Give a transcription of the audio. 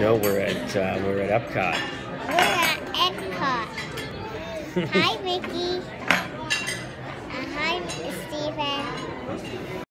No, we're at uh, we're at Epcot. We're at Epcot. Hi, Mickey.